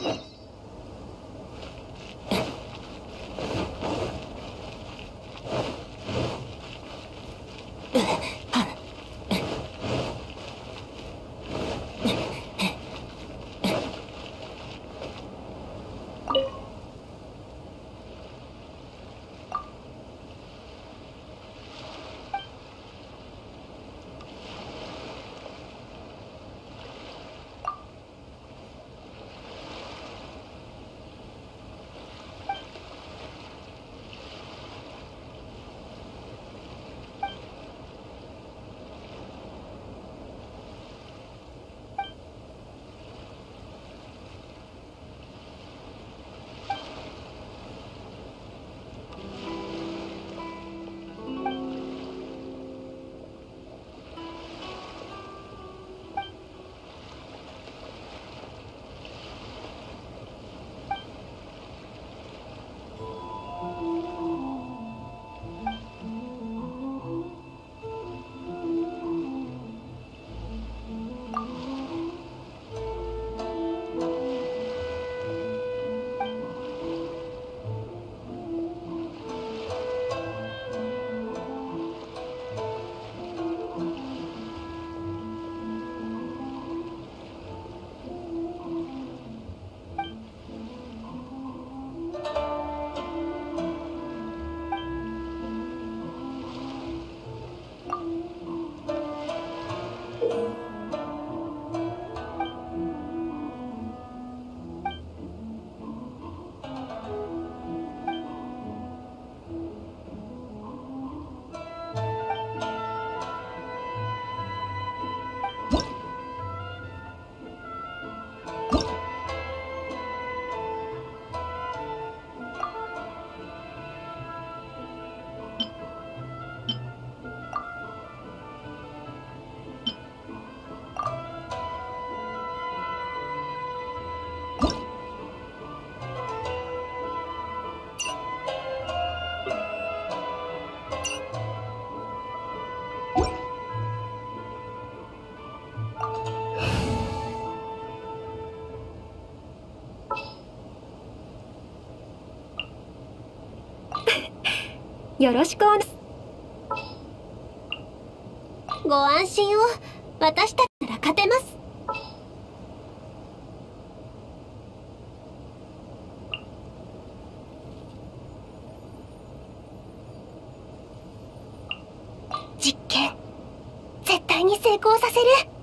Come on. よろしくおご安心を。私たちなら勝てます。実験。絶対に成功させる。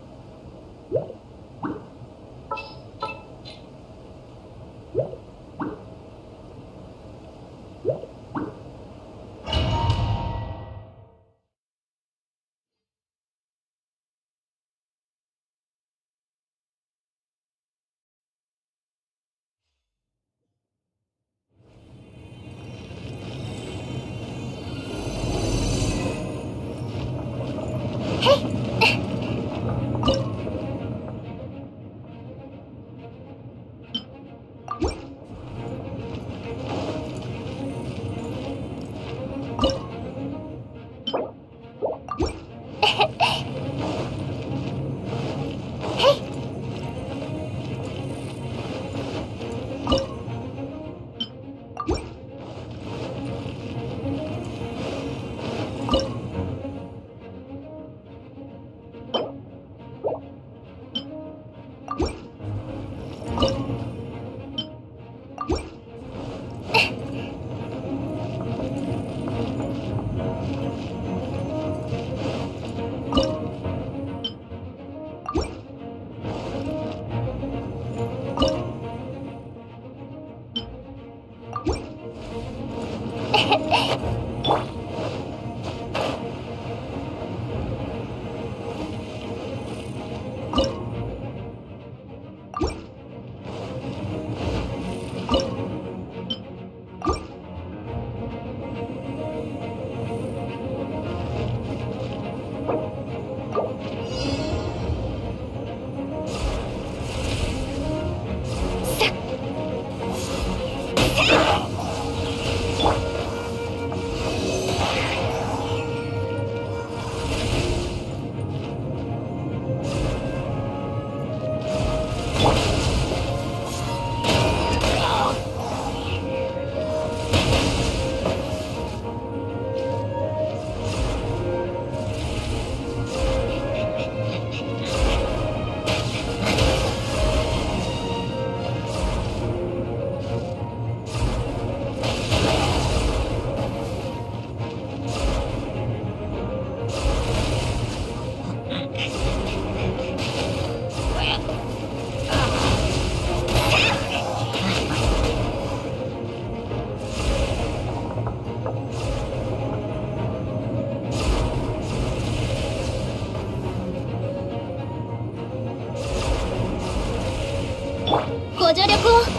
助力を。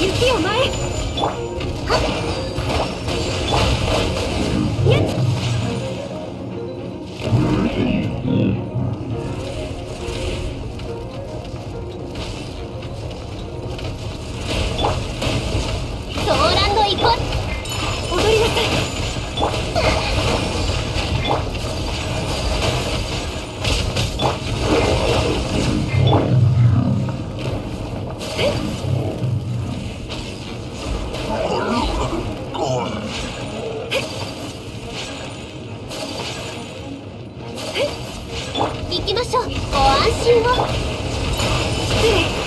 you feel, mate? 行きましょう。ご安心を。失礼